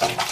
Gracias.